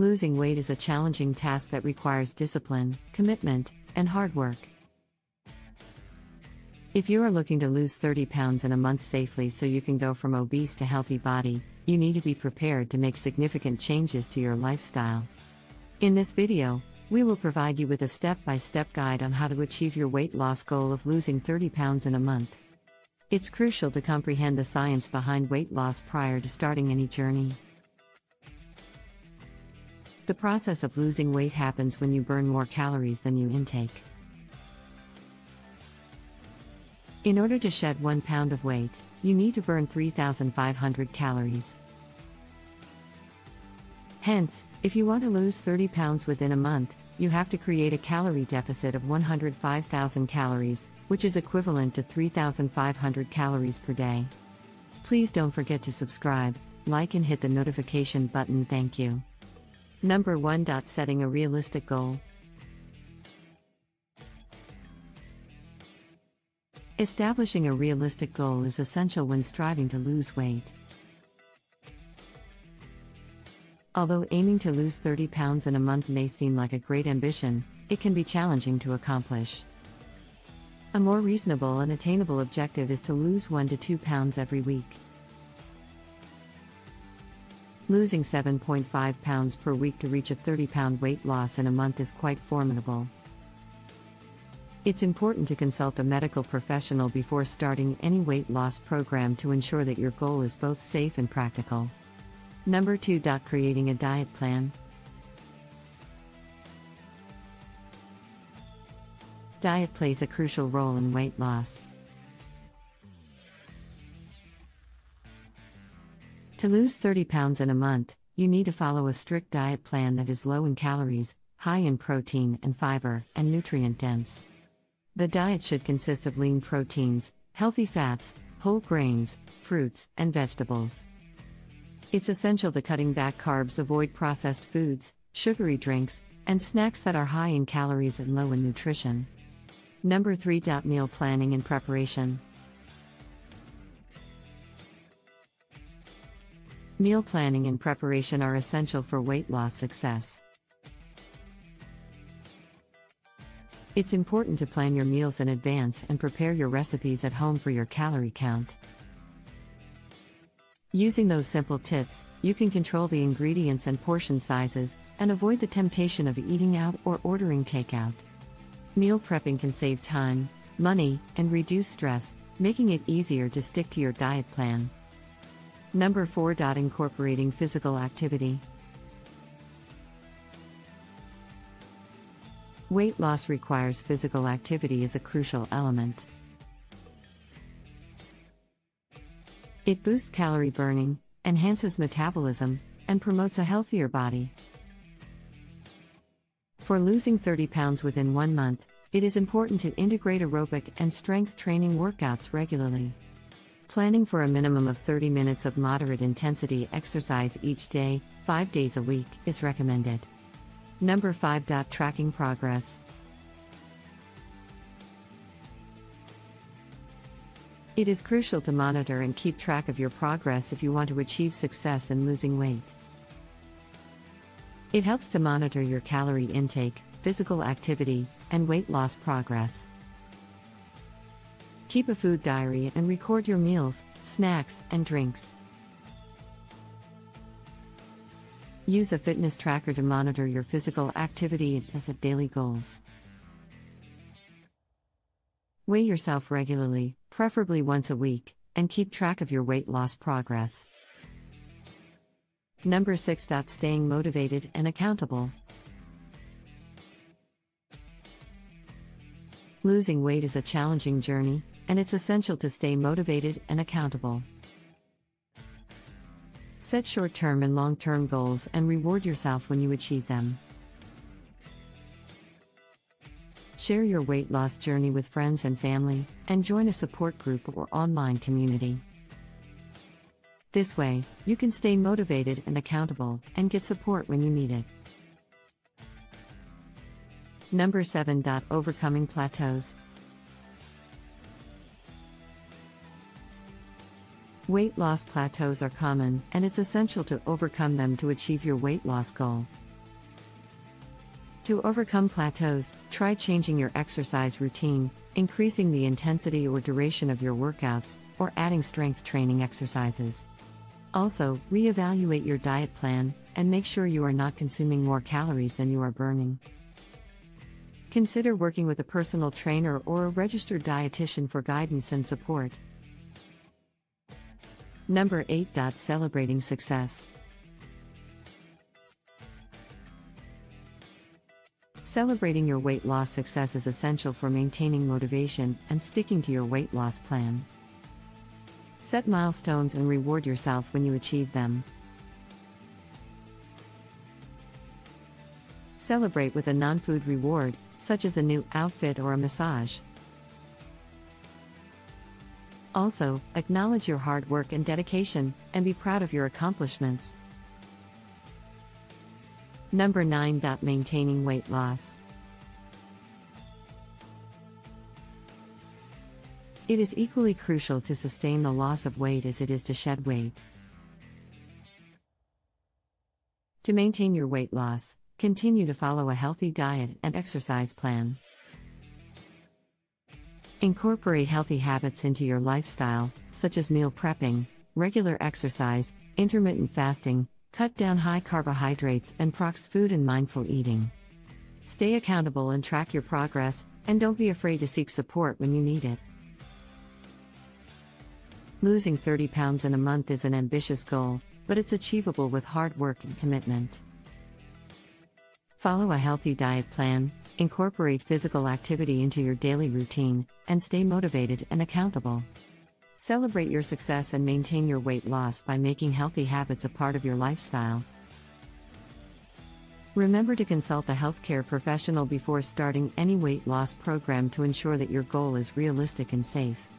Losing weight is a challenging task that requires discipline, commitment, and hard work. If you are looking to lose 30 pounds in a month safely so you can go from obese to healthy body, you need to be prepared to make significant changes to your lifestyle. In this video, we will provide you with a step by step guide on how to achieve your weight loss goal of losing 30 pounds in a month. It's crucial to comprehend the science behind weight loss prior to starting any journey. The process of losing weight happens when you burn more calories than you intake. In order to shed 1 pound of weight, you need to burn 3,500 calories. Hence, if you want to lose 30 pounds within a month, you have to create a calorie deficit of 105,000 calories, which is equivalent to 3,500 calories per day. Please don't forget to subscribe, like, and hit the notification button. Thank you. Number 1. Setting a realistic goal. Establishing a realistic goal is essential when striving to lose weight. Although aiming to lose 30 pounds in a month may seem like a great ambition, it can be challenging to accomplish. A more reasonable and attainable objective is to lose 1 to 2 pounds every week. Losing 7.5 pounds per week to reach a 30 pound weight loss in a month is quite formidable. It's important to consult a medical professional before starting any weight loss program to ensure that your goal is both safe and practical. Number 2. Creating a diet plan. Diet plays a crucial role in weight loss. To lose 30 pounds in a month, you need to follow a strict diet plan that is low in calories, high in protein and fiber, and nutrient dense. The diet should consist of lean proteins, healthy fats, whole grains, fruits, and vegetables. It's essential to cutting back carbs, avoid processed foods, sugary drinks, and snacks that are high in calories and low in nutrition. Number 3. Meal planning and preparation. Meal planning and preparation are essential for weight loss success. It's important to plan your meals in advance and prepare your recipes at home for your calorie count. Using those simple tips, you can control the ingredients and portion sizes and avoid the temptation of eating out or ordering takeout. Meal prepping can save time, money, and reduce stress, making it easier to stick to your diet plan. Number 4. Incorporating physical activity. Weight loss requires physical activity as a crucial element. It boosts calorie burning, enhances metabolism, and promotes a healthier body. For losing 30 pounds within one month, it is important to integrate aerobic and strength training workouts regularly. Planning for a minimum of 30 minutes of moderate intensity exercise each day, 5 days a week, is recommended. Number 5. Tracking progress. It is crucial to monitor and keep track of your progress if you want to achieve success in losing weight. It helps to monitor your calorie intake, physical activity, and weight loss progress. Keep a food diary and record your meals, snacks, and drinks. Use a fitness tracker to monitor your physical activity and set daily goals. Weigh yourself regularly, preferably once a week, and keep track of your weight loss progress. Number 6. Staying motivated and accountable. Losing weight is a challenging journey, and it's essential to stay motivated and accountable. Set short term and long term goals and reward yourself when you achieve them. Share your weight loss journey with friends and family, and join a support group or online community. This way, you can stay motivated and accountable and get support when you need it. Number 7. Overcoming plateaus. Weight loss plateaus are common, and it's essential to overcome them to achieve your weight loss goal. To overcome plateaus, try changing your exercise routine, increasing the intensity or duration of your workouts, or adding strength training exercises. Also, reevaluate your diet plan and make sure you are not consuming more calories than you are burning. Consider working with a personal trainer or a registered dietitian for guidance and support. Number 8. Celebrating success. Celebrating your weight loss success is essential for maintaining motivation and sticking to your weight loss plan. Set milestones and reward yourself when you achieve them. Celebrate with a non food reward, such as a new outfit or a massage. Also, acknowledge your hard work and dedication, and be proud of your accomplishments. Number 9. Maintaining weight loss. It is equally crucial to sustain the loss of weight as it is to shed weight. To maintain your weight loss, continue to follow a healthy diet and exercise plan. Incorporate healthy habits into your lifestyle, such as meal prepping, regular exercise, intermittent fasting, Cut down high carbohydrates and prox food and mindful eating. Stay accountable and track your progress, and don't be afraid to seek support when you need it. Losing 30 pounds in a month is an ambitious goal, but it's achievable with hard work and commitment. Follow a healthy diet plan, incorporate physical activity into your daily routine, and stay motivated and accountable. Celebrate your success and maintain your weight loss by making healthy habits a part of your lifestyle. Remember to consult a healthcare professional before starting any weight loss program to ensure that your goal is realistic and safe.